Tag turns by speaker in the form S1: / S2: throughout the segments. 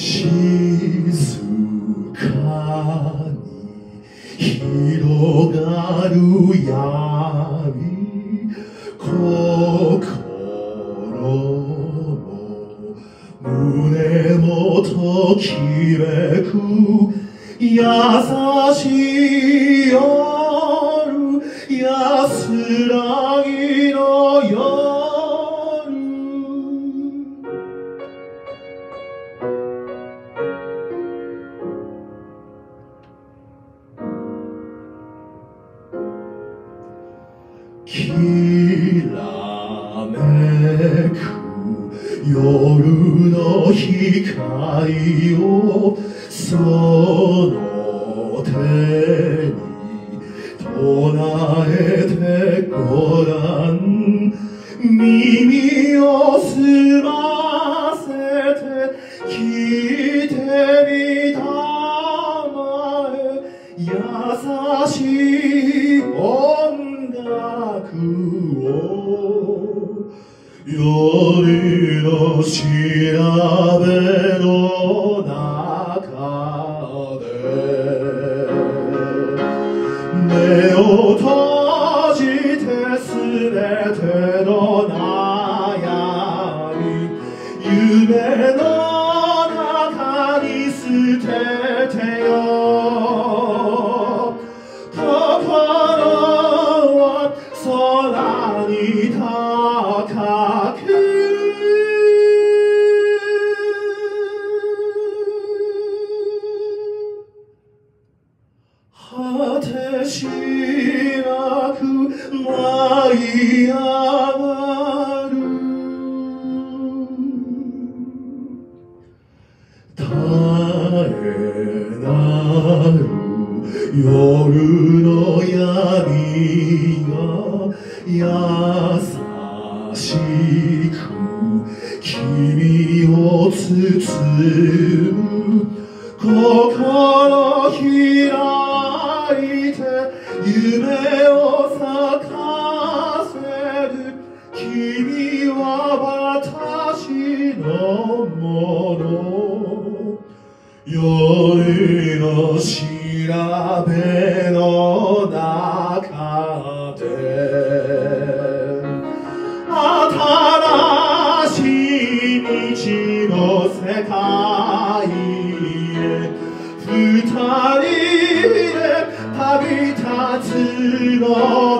S1: 静かに広がる闇心も胸もときめく優しい夜安らぎきらめく夜の光をその手に唱えてごらん。耳を澄ませて聞いてみ夜の調べの中で目を閉じてすべての悩み夢の中に捨ててよ。心は空に高果てしなく舞い上がる。絶えなる夜の闇が優しく君を包む。心開君は私のもの。夜の調べの中で。新しい道の世界へ。二人で旅立つの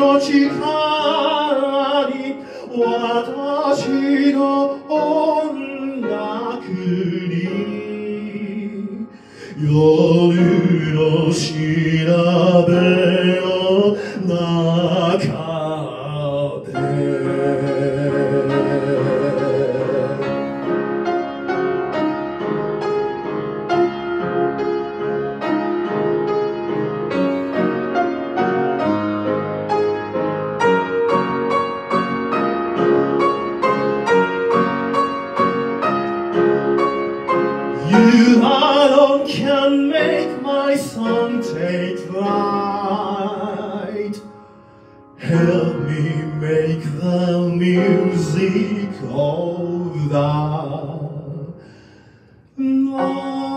S1: の力に私の音楽に夜の調べ。You alone can make my song take light. Help me make the music of the night.